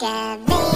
excavate.